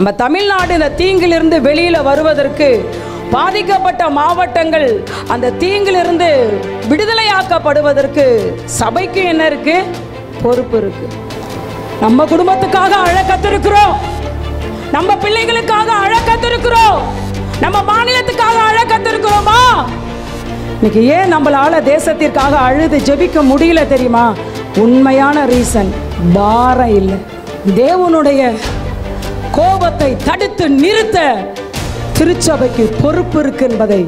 நம்ம தமிழ்நாடு இந்த தீங்கிலிருந்து வெளியில் வருவதற்கு பாதிக்கப்பட்ட மாவட்டங்கள் அந்த தீங்கிலிருந்து விடுதலையாக்கப்படுவதற்கு சபைக்கு என்ன இருக்கு? பொறுப்பு இருக்கு. நம்ம குடும்பத்துக்காக அழ கத்திருக்கிறோம் நம்ம பிள்ளைகளுக்காக அழ கத்திருக்கிறோம் நம்ம மாநிலத்துக்காக அழ கத்திருக்கிறோமா இன்னைக்கு ஏன் நம்மளால தேசத்திற்காக அழுது ஜெபிக்க முடியல தெரியுமா? உண்மையான ரீசன் பாரம் இல்லை. தேவனுடைய கோபத்தை தடுத்து நிறுத்த திருச்சபைக்கு பொறுப்பு இருக்கு என்பதை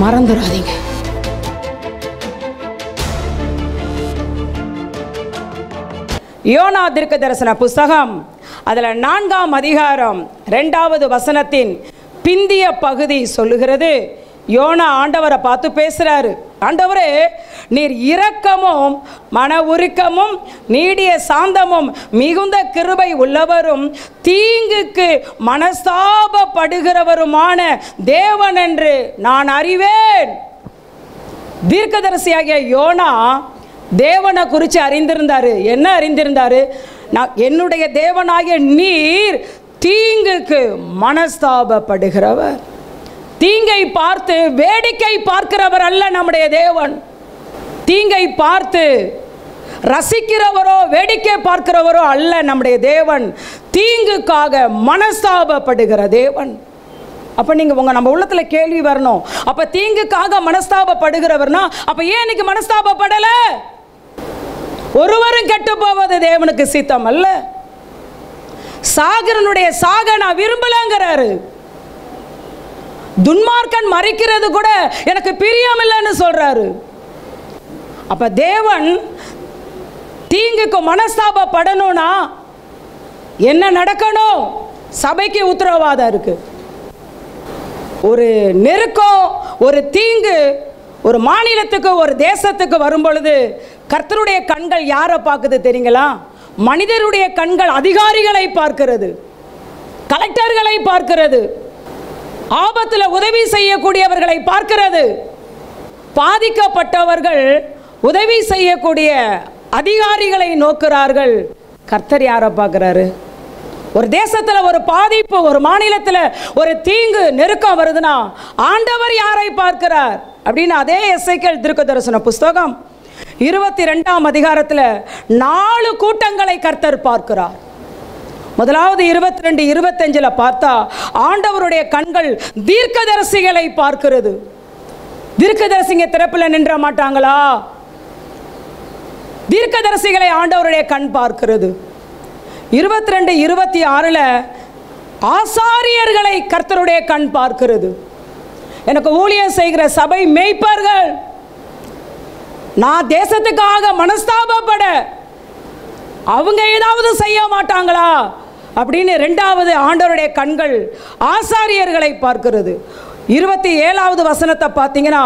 மறந்துடாதீங்க. யோனா திருக்க தரிசன புஸ்தகம் அதில் நான்காம் அதிகாரம் ரெண்டாவது வசனத்தின் பிந்திய பகுதி சொல்லுகிறது. யோனா ஆண்டவரை பார்த்து பேசுறாரு. ஆண்டவரே நீர் இரக்கமும் மன உருக்கமும் நீடிய சாந்தமும் மிகுந்த கிருபை உள்ளவரும் தீங்குக்கு மனஸ்தாபப்படுகிறவருமான தேவன் என்று நான் அறிவேன். தீர்க்கதரிசியாகிய யோனா தேவனை குறித்து அறிந்திருந்தாரு. என்ன அறிந்திருந்தாரு? நான் என்னுடைய தேவனாகிய நீர் தீங்குக்கு மனஸ்தாபப்படுகிறவர். தீங்கை பார்த்து வேடிக்கை பார்க்கிறவர் அல்ல நம்முடைய தேவன். தீங்கை பார்த்து ரசிக்கிறவரோ வேடிக்கை பார்க்கிறவரோ அல்ல நம்முடைய தேவன். தீங்குக்காக மனஸ்தாபப்படுகிற தேவன். அப்போ நீங்கள் உங்கள் நம்ம உள்ளத்தில் கேள்வி வரணும். அப்போ தீங்குக்காக மனஸ்தாபப்படுகிறவர்னா அப்போ ஏன் இன்னைக்கு மனஸ்தாபப்படலை? ஒருவரும் கெட்டு போவது தேவனுக்கு சித்தம் அல்ல சாகரனுடைய சாக நான் விரும்பலங்கிறாரு. துன்மார்க்கன் மறிக்கிறது கூட எனக்கு பிரியமில்லைன்னு சொல்கிறாரு அப்போ தேவன் தீங்குக்கு மனஸ்தாபப்படணும்னா என்ன நடக்கணும்? சபைக்கு உத்தரவாதம் இருக்கு. ஒரு நெருக்கம் ஒரு தீங்கு ஒரு மாநிலத்துக்கு ஒரு தேசத்துக்கு வரும்பொழுது கர்த்தருடைய கண்கள் யாரை பார்க்குது தெரியுங்களா? மனிதருடைய கண்கள் அதிகாரிகளை பார்க்கிறது. கலெக்டர்களை பார்க்கிறது. ஆபத்தில் உதவி செய்யக்கூடியவர்களை பார்க்கிறது. பாதிக்கப்பட்டவர்கள் உதவி செய்யக்கூடிய அதிகாரிகளை நோக்கிறார்கள். கர்த்தர் யாரை பார்க்குறாரு? ஒரு தேசத்தில் ஒரு பாதிப்பு ஒரு மாநிலத்தில் ஒரு தீங்கு நெருக்கம் வருதுன்னா ஆண்டவர் யாரை பார்க்கிறார்? அப்படின்னு அதே எஸ்ஐக்கள் திருக்க தரிசன புஸ்தகம் இருபத்தி ரெண்டாம் அதிகாரத்தில் நாலு கூட்டங்களை கர்த்தர் பார்க்கிறார். முதலாவது இருபத்தி ரெண்டு இருபத்தஞ்சில் பார்த்தா ஆண்டவருடைய கண்கள் தீர்க்கதரிசிகளை பார்க்கிறது. தீர்க்கதரிசிங்க திறப்பில் நின்ற மாட்டாங்களா? தீர்க்கதரிசிகளை ஆண்டவருடைய கண் பார்க்கிறது. இருபத்தி ரெண்டு இருபத்தி ஆறில் ஆசாரியர்களை கர்த்தருடைய கண் பார்க்கிறது. எனக்கு ஊழியம் செய்கிற சபை மேய்ப்பார்கள் நான் தேசத்துக்காக மனஸ்தாபப்பட அவங்க ஏதாவது செய்ய மாட்டாங்களா? அப்படின்னு ரெண்டாவது ஆண்டவருடைய கண்கள் ஆசாரியர்களை பார்க்கிறது. இருபத்தி ஏழாவது வசனத்தை பார்த்தீங்கன்னா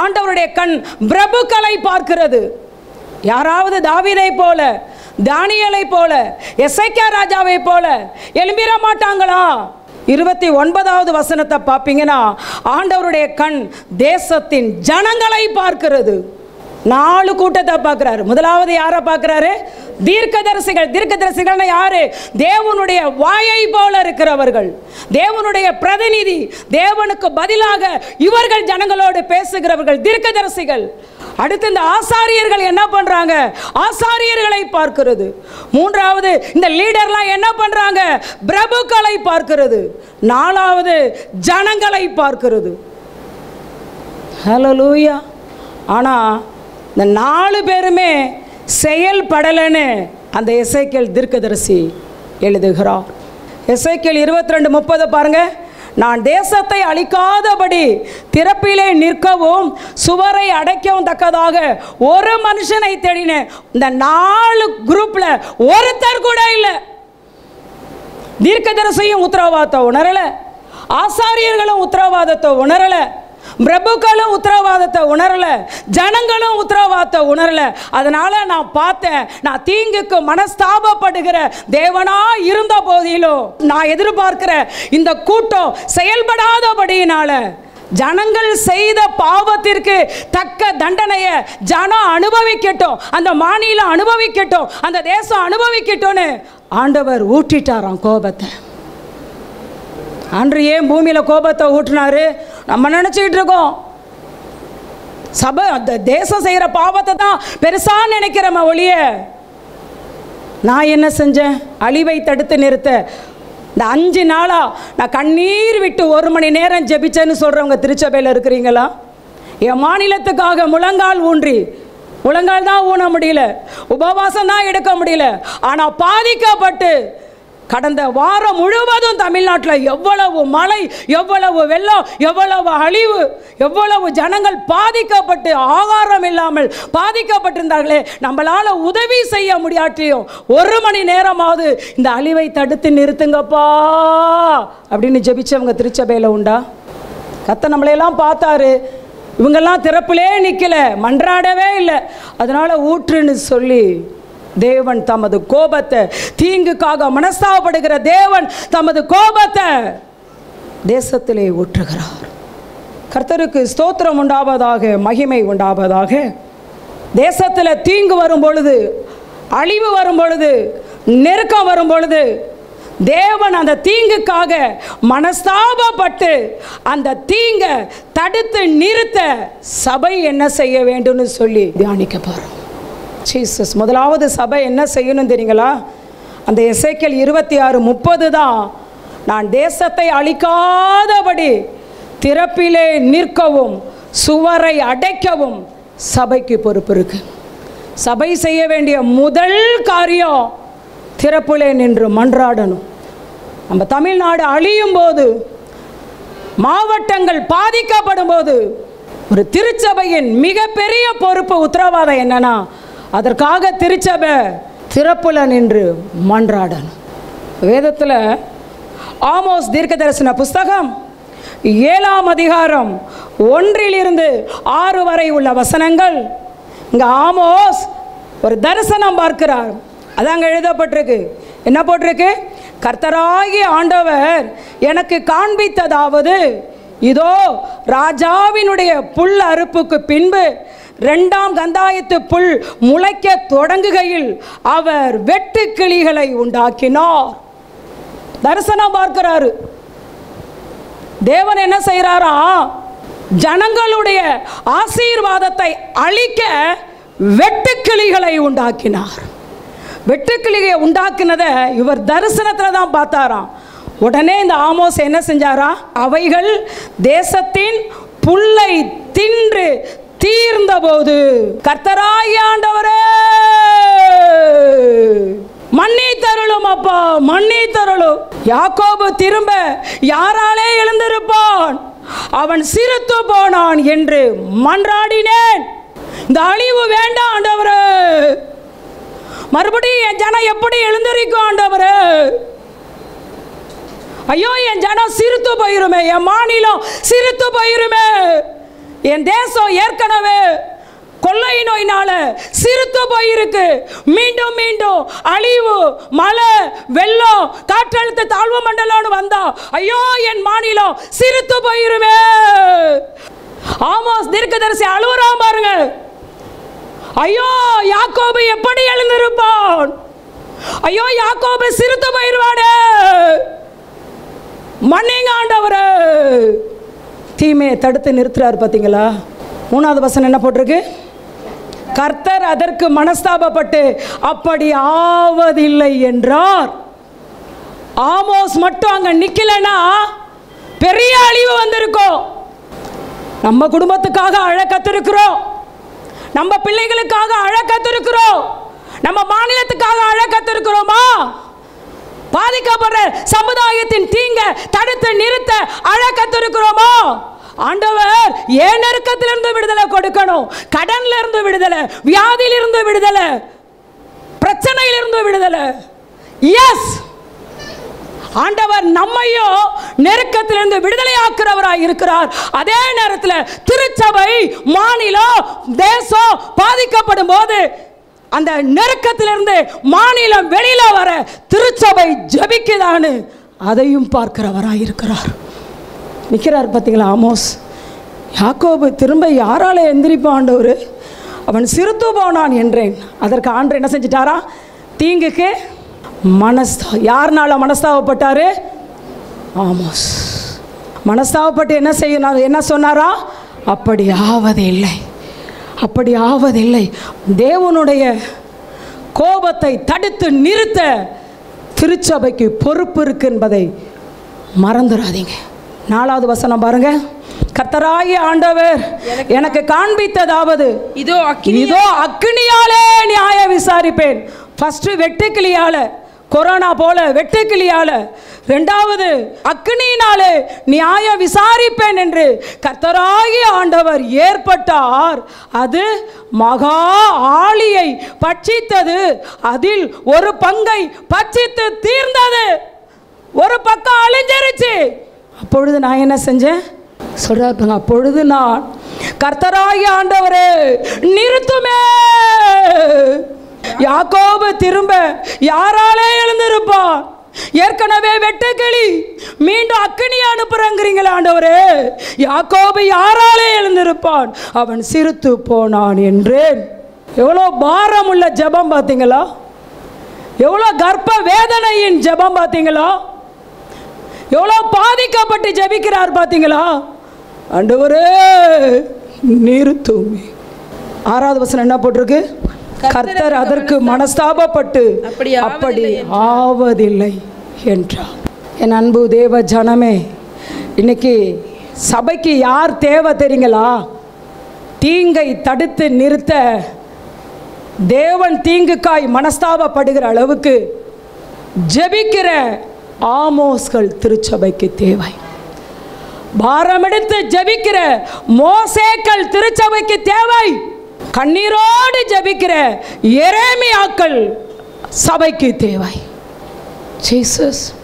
ஆண்டவருடைய கண் பிரபுக்களை பார்க்கிறது. யாராவது தாவீதை போல தானியலை போல எசைக்கா ராஜாவை போல எழும்பிட மாட்டாங்களா? இருபத்தி ஒன்பதாவது வசனத்தை பார்ப்பீங்கன்னா ஆண்டவருடைய கண் தேசத்தின் ஜனங்களை பார்க்கிறது. நாலு கூட்டத்தை பார்க்குறாரு. முதலாவது யாரை பார்க்குறாரு? தீர்க்கதரிசிகள். தீர்க்கதரிசிகள்னா யாரு? தேவனுடைய வாயை போல இருக்கிறவர்கள். தேவனுடைய பிரதிநிதி. தேவனுக்கு பதிலாக இவர்கள் ஜனங்களோடு பேசுகிறவர்கள் தீர்க்கதரிசிகள். அடுத்து இந்த ஆசாரியர்கள் என்ன பண்றாங்க? ஆசாரியர்களை பார்க்கிறது. மூன்றாவது இந்த லீடர்லாம் என்ன பண்றாங்க? பிரபுக்களை பார்க்கிறது. நாலாவது ஜனங்களை பார்க்கிறது. ஹலோ லூயா ஆனால் இந்த நாலு பேருமே செயல்படலைன்னு அந்த எசைக்கேல் தீர்க்கதரிசி எழுதுகிறார். எசைக்கேல் இருபத்தி ரெண்டு முப்பது பாருங்க. நான் தேசத்தை அழிக்காதபடி திறப்பிலே நிற்கவும் சுவரை அடைக்கவும் தக்கதாக ஒரு மனுஷனை தேடினேன். இந்த நாலு குரூப்ல ஒருத்தர் கூட இல்லை. தீர்க்கதரிசியும் உத்தரவாதத்தை உணரலை. ஆசாரியர்களும் உத்தரவாதத்தை உணரலை. பிரபுக்களும் உத்தரவாதத்தை உணரல ஜனங்களும் உத்தரவாதத்தை உணரல. அதனால நான் பார்த்தேன் நான் தீங்குக்கு மனஸ்தாபப்படுகிற தேவனா இருந்த போதிலும் நான் எதிர்பார்க்கிற இந்த கூட்டம் செயல்படாதபடியினால ஜனங்கள் செய்த பாவத்திற்கு தக்க தண்டனையை ஜனம் அனுபவிக்கட்டும் அந்த மாநிலம் அனுபவிக்கட்டும் அந்த தேசம் அனுபவிக்கட்டும்னு ஆண்டவர் ஊற்றிட்டாராம் கோபத்தை. அன்று ஏன் பூமியில் கோபத்தை ஊற்றினாரு நம்ம நினச்சிக்கிட்டு இருக்கோம். சபை அந்த தேசம் செய்கிற பாவத்தை தான் பெருசாக நினைக்கிறோம ஒழிய. நான் என்ன செஞ்சேன்? அழிவை தடுத்து நிறுத்த. இந்த அஞ்சு நாளாக நான் கண்ணீர் விட்டு ஒரு மணி நேரம் ஜெபிச்சேன்னு சொல்கிறவங்க திருச்சபையில் இருக்கிறீங்களா? என் மாநிலத்துக்காக முழங்கால் ஊன்றி முழங்கால் தான் ஊன முடியல உபவாசம் தான் எடுக்க முடியல ஆனால் பாதிக்கப்பட்டு கடந்த வாரம் முழுவதும் தமிழ்நாட்டில் எவ்வளவு மழை எவ்வளவு வெள்ளம் எவ்வளவு அழிவு எவ்வளவு ஜனங்கள் பாதிக்கப்பட்டு ஆகாரம் இல்லாமல் பாதிக்கப்பட்டிருந்தார்களே நம்மளால் உதவி செய்ய முடியாட்டியும் ஒரு மணி நேரமாவது இந்த அழிவை தடுத்து நிறுத்துங்கப்பா. அப்படின்னு ஜெபிச்சவங்க திருச்சபையில் உண்டா? கத்த நம்மளையெல்லாம் பார்த்தாரு. இவங்கெல்லாம் திறப்பிலே நிற்கல மன்றாடவே இல்லை. அதனால் ஊற்றுன்னு சொல்லி தேவன் தமது கோபத்தை தீங்குக்காக மனஸ்தாவப்படுகிற தேவன் தமது கோபத்தை தேசத்திலே ஊற்றுகிறார். கர்த்தருக்கு ஸ்தோத்திரம் உண்டாவதாக மகிமை உண்டாவதாக. தேசத்தில் தீங்கு வரும் பொழுது அழிவு வரும் பொழுது நெருக்கம் வரும் பொழுது தேவன் அந்த தீங்குக்காக மனஸ்தாபப்பட்டு அந்த தீங்கை தடுத்து நிறுத்த சபை என்ன செய்ய வேண்டும்னு சொல்லி தியானிக்க போகிறோம் ஜீசஸ் முதலாவது சபை என்ன செய்யணும் தெரியுங்களா? அந்த இசைக்கல் இருபத்தி ஆறு முப்பது தான். நான் தேசத்தை அழிக்காதபடி திறப்பிலே நிற்கவும் சுவரை அடைக்கவும் சபைக்கு பொறுப்பு இருக்கு. சபை செய்ய வேண்டிய முதல் காரியம் திறப்பிலே நின்று மன்றாடணும். நம்ம தமிழ்நாடு அழியும் போது மாவட்டங்கள் பாதிக்கப்படும் போது ஒரு திருச்சபையின் மிகப்பெரிய பொறுப்பு உத்தரவாதம் என்னன்னா அதற்காக திருச்சபை திறப்பில் நின்று மன்றாடணும். வேதத்தில் ஆமோஸ் தீர்க்க தரிசன புஸ்தகம் ஏழாம் அதிகாரம் ஒன்றிலிருந்து ஆறு வரை உள்ள வசனங்கள். இங்கே ஆமோஸ் ஒரு தரிசனம் பார்க்கிறார். அதாங்க எழுதப்பட்டிருக்கு. என்ன போட்டிருக்கு? கர்த்தராகி ஆண்டவர் எனக்கு காண்பித்ததாவது இதோ ராஜாவினுடைய புல் அறுப்புக்கு பின்பு ரெண்டாம் கந்தாயத்து புல் முளைக்க தொடங்குகையில் அவர் வெட்டுக்கிளிகளை உண்டாக்கினார். தரிசனம் பார்க்கிறாரு. தேவன் என்ன செய்கிறாரா? ஜனங்களுடைய ஆசீர்வாதத்தை அழிக்க வெட்டுக்கிளிகளை உண்டாக்கினார். வெட்டுக்கிளியை உண்டாக்குனதை இவர் தரிசனத்தில் தான் பார்த்தாராம். உடனே இந்த ஆமோஸ் என்ன செஞ்சாரா? அவைகள் தேசத்தின் புல்லை போகுது கர்த்தராகிய ஆண்டவரே! மன்னி தருளும் அப்பா மன்னி தருளும். யாக்கோபு திரும்ப யாராலே எழுந்திருப்பான்? அவன் சிறுத்து போனான் என்று மன்றாடினேன். இந்த அழிவு வேண்டாம் ஆண்டவரே! மறுபடியும் என் ஜனம் எப்படி எழுந்திருக்கும் ஆண்டவரே? ஐயோ என் ஜனம் சிரித்து போயிருமே. என் மாநிலம் சிரித்து போயிருமே. என் தேசம் ஏற்கனவே கொள்ளை நோயினால சிறுத்து போயிருக்கு. மீண்டும் மீண்டும் அழிவு மழை வெள்ளம் காற்றழுத்த தாழ்வு மண்டலம்னு வந்தா ஐயோ என் மாநிலம் சிறுத்து போயிருமே. ஆமாஸ் தீர்க்கதரிசி அழுவுறான் பாருங்க. ஐயோ யாக்கோபு எப்படி எழுந்திருப்பான்? ஐயோ யாக்கோபு சிறுத்து போயிருவாடே மன்னிங்க ஆண்டவர். தீமையை தடுத்து நிறுத்துறாரு பார்த்தீங்களா மூணாவது வசனம் என்ன போட்டிருக்கு? கர்த்தர் அதற்கு மனஸ்தாபப்பட்டு அப்படி ஆவதில்லை என்றார். ஆமோஸ் மட்டும் அங்க நிக்கலனா பெரிய அழிவு வந்திருக்கும். நம்ம குடும்பத்துக்காக அழ கத்திருக்கிறோம் நம்ம பிள்ளைகளுக்காக அழ கத்திருக்கிறோம் நம்ம மாநிலத்துக்காக அழ கத்திருக்கிறோமா பாதிக்கப்படுற சமுதாயத்தின் தீங்க தடுத்து நிறுத்த அழ கத்திருக்கிறோமா ஆண்டவர் ஏன் நெருக்கத்திலிருந்து விடுதலை கொடுக்கணும்? கடன்ல இருந்து விடுதலை வியாதியிலிருந்து விடுதலை பிரச்சனையிலிருந்து விடுதலை. எஸ் ஆண்டவர் நம்மையும் நெருக்கத்திலிருந்து விடுதலையாக்குறவராக இருக்கிறார். அதே நேரத்தில் திருச்சபை மாநிலம் தேசம் பாதிக்கப்படும் போது அந்த நெருக்கத்திலிருந்து மாநிலம் வெளியில வர திருச்சபை ஜபிக்குதான்னு அதையும் பார்க்கிறவராய் இருக்கிறார். நிற்கிறார் பார்த்தீங்களா ஆமோஸ். யாக்கோபு திரும்ப யாரால் எந்திரிப்பான் ஆண்டவர்? அவன் சிறுத்து போனான் என்றேன். அதற்கு ஆண்டு என்ன செஞ்சிட்டாரா? தீங்குக்கு மனஸ்தா யாருனால மனஸ்தாவப்பட்டார் ஆமோஸ். மனஸ்தாவப்பட்டு என்ன செய்யணும் என்ன சொன்னாரா? அப்படி ஆவதில்லை அப்படி ஆவதில்லை தேவனுடைய கோபத்தை தடுத்து நிறுத்த திருச்சபைக்கு பொறுப்பு இருக்கு என்பதை மறந்துடாதீங்க நாலாவது வசனம் பாருங்க. கர்த்தராகிய ஆண்டவர் எனக்கு காண்பித்ததாவது இதோ இதோ அக்னியாலே நியாய விசாரிப்பேன். ஃபர்ஸ்ட் வெட்டுக்கிளியால கொரோனா போல வெட்டுக்கிளியால ரெண்டாவது அக்னியினாலே நியாய விசாரிப்பேன் என்று கர்த்தராகிய ஆண்டவர் ஏற்பட்டார். அது மகா ஆளியை பட்சித்தது. அதில் ஒரு பங்கை பட்சித்து தீர்ந்தது. ஒரு பக்கம் அழிஞ்சிருச்சு. அப்பொழுது நான் என்ன செஞ்சேன்? சொல்கிறார் பாருங்க, அப்பொழுது நான் கர்த்தராகிய ஆண்டவரே நிறுத்துமே. யாக்கோபு திரும்ப யாராலே எழுந்திருப்பான் ஏற்கனவே வெட்டக்கிளி மீண்டும் அக்கினி அனுப்புறங்கிறீங்களா ஆண்டவரே. யாக்கோபு யாராலே எழுந்திருப்பான் அவன் சிரித்து போனான் என்றேன். எவ்வளோ பாரம் உள்ள ஜெபம் பார்த்தீங்களா? எவ்வளோ கர்ப்ப வேதனையின் ஜெபம் பார்த்தீங்களா? எவ்வளோ பாதிக்கப்பட்டு ஜெபிக்கிறார் பார்த்தீங்களா? ஆண்டவரே நிறுத்துமே. ஆறாவது வசனம் என்ன போட்டிருக்கு? கர்த்தர் அதற்கு மனஸ்தாபப்பட்டு அப்படி அப்படி ஆவதில்லை என்றார். என் அன்பு தேவ ஜனமே இன்னைக்கு சபைக்கு யார் தேவை தெரியுங்களா? தீங்கை தடுத்து நிறுத்த தேவன் தீங்குக்காய் மனஸ்தாபப்படுகிற அளவுக்கு ஜெபிக்கிற ஆமோஸ்கள் திருச்சபைக்கு தேவை. பாரமெடுத்து ஜெபிக்கிற மோசேக்கள் திருச்சபைக்கு தேவை. கண்ணீரோடு ஜெபிக்கிற எரேமியாக்கள் சபைக்கு தேவை. ஜீசஸ்.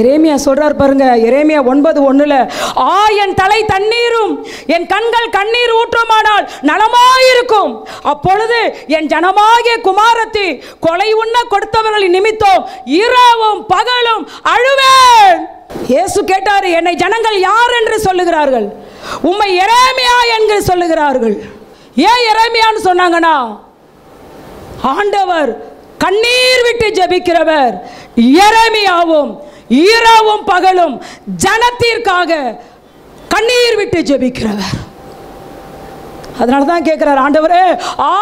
எரேமியா சொல்றார் பாருங்க எரேமியா ஒன்பது ஒண்ணுல ஆ என் தலை தண்ணீரும் என் கண்கள் கண்ணீர் ஊற்றுமானால் நலமாயிருக்கும். அப்பொழுது என் ஜனமாகிய குமாரத்தி கொலை உண்ண கொடுத்தவர்களின் நிமித்தம் இரவும் பகலும் அழுவேன். இயேசு கேட்டார் என்னை ஜனங்கள் யார் என்று சொல்லுகிறார்கள்? உம்மை எரேமியா என்று சொல்லுகிறார்கள். ஏன் எரேமியான்னு சொன்னாங்கன்னா ஆண்டவர் கண்ணீர் விட்டு ஜெபிக்கிறவர் எரேமியாவும் இரவும் பகலும் ஜனத்திற்காக கண்ணீர் விட்டு ஜெபிக்கிறவர். அதனால தான் கேட்கிறார் ஆண்டவரே ஆ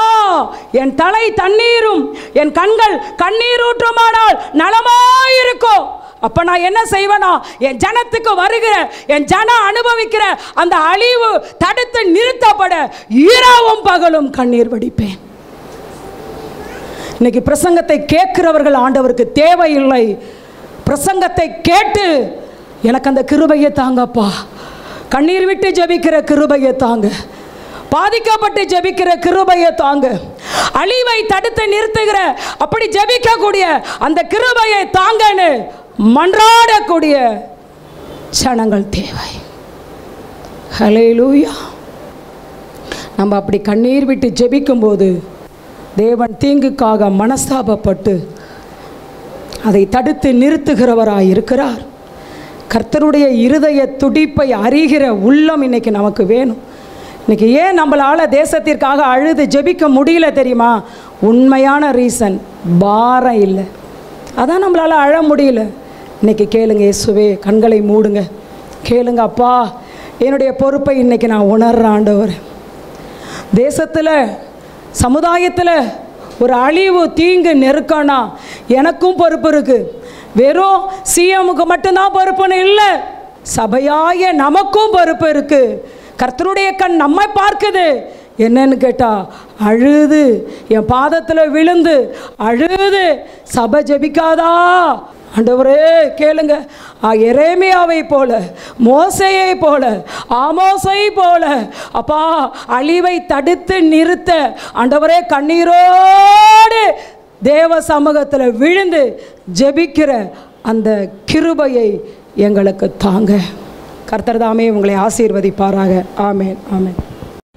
என் தலை தண்ணீரும் என் கண்கள் கண்ணீர் ஊற்றுமானால் நலமாயிருக்கும் அப்ப நான் என்ன செய்வேனா என் ஜனத்துக்கு வருகிற என் ஜனம் அனுபவிக்கிற அந்த அழிவு தடுத்து நிறுத்தப்பட இரவும் பகலும் கண்ணீர் வடிப்பேன். இன்னைக்கு பிரசங்கத்தை கேட்கிறவர்கள் ஆண்டவருக்கு தேவையில்லை. பிரசங்கத்தை கேட்டு எனக்கு அந்த கிருபையை தாங்கப்பா. கண்ணீர் விட்டு ஜெபிக்கிற கிருபையை தாங்க. பாதிக்கப்பட்டு ஜெபிக்கிற கிருபையை தாங்க. அழிவை தடுத்து நிறுத்துகிற அப்படி ஜெபிக்கக்கூடிய அந்த கிருபையை தாங்கன்னு மன்றாடக்கூடிய சனங்கள் தேவை. ஹலேலூயா நம்ம அப்படி கண்ணீர் விட்டு ஜெபிக்கும்போது தேவன் தீங்குக்காக மனஸ்தாபப்பட்டு அதை தடுத்து நிறுத்துகிறவராய் இருக்கிறார் கர்த்தருடைய இருதய துடிப்பை அறிகிற உள்ளம் இன்னைக்கு நமக்கு வேணும். இன்னைக்கு ஏன் நம்மளால் தேசத்திற்காக அழுது ஜெபிக்க முடியல தெரியுமா? உண்மையான ரீசன் பாரம் இல்லை. அதான் நம்மளால் அழ முடியல. இன்னைக்கு கேளுங்க இயேசுவே கண்களை மூடுங்க. கேளுங்க அப்பா என்னுடைய பொறுப்பை இன்னைக்கு நான் உணர்றேன் ஆண்டவர். தேசத்தில் சமுதாயத்தில் ஒரு அழிவு தீங்கு நெருக்கம்னா எனக்கும் பொறுப்பு இருக்குது வெறும் சிஎம்முக்கு மட்டும்தான் பொறுப்புன்னு இல்லை சபையாய நமக்கும் பொறுப்பு இருக்குது கர்த்தருடைய கண் நம்மை பார்க்குது. என்னன்னு கேட்டால் அழுது. என் பாதத்தில் விழுந்து அழுது. சபை ஜெபிக்காதா? ஆண்டவரே கேளுங்க. ஆ, எரேமியாவை போல மோசையை போல ஆமோசை போல அப்பா அழிவை தடுத்து நிறுத்த ஆண்டவரே கண்ணீரோடு தேவ சமூகத்தில் விழுந்து ஜெபிக்கிற அந்த கிருபையை எங்களுக்கு தாங்க. கர்த்தர் தாமே உங்களை ஆசீர்வதிப்பாராக. ஆமேன் ஆமேன்.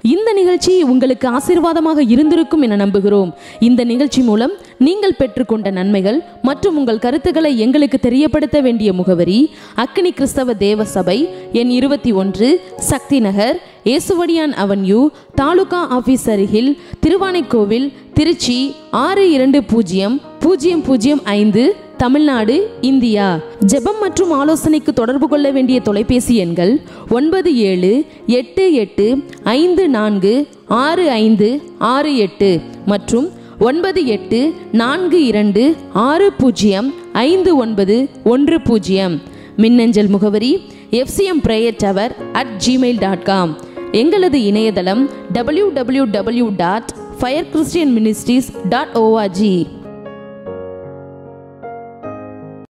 இந்த நிகழ்ச்சி உங்களுக்கு ஆசீர்வாதமாக இருந்திருக்கும் என நம்புகிறோம். இந்த நிகழ்ச்சி மூலம் நீங்கள் பெற்றுக்கொண்ட நன்மைகள் மற்றும் உங்கள் கருத்துக்களை எங்களுக்கு தெரியப்படுத்த வேண்டிய முகவரி அக்னி கிறிஸ்தவ தேவ சபை எண் இருபத்தி ஒன்று சக்தி நகர் ஏசுவடியான் அவென்யூ தாலுகா ஆபீஸ் அருகில் திருவானைக்கோவில் திருச்சி ஆறு இரண்டு பூஜ்ஜியம் பூஜ்ஜியம் பூஜ்ஜியம் ஐந்து தமிழ்நாடு இந்தியா. ஜெபம் மற்றும் ஆலோசனைக்கு தொடர்பு கொள்ள வேண்டிய தொலைபேசி எண்கள் ஒன்பது ஏழு எட்டு எட்டு ஐந்து நான்கு ஆறு ஐந்து ஆறு எட்டு மற்றும் ஒன்பது எட்டு நான்கு இரண்டு ஆறு பூஜ்ஜியம் ஐந்து ஒன்பது ஒன்று பூஜ்ஜியம். மின்னஞ்சல் முகவரி FCM prayer tower at Gmail dot com எங்களது இணையதளம் W W W dot fire Christian ministries dot O R G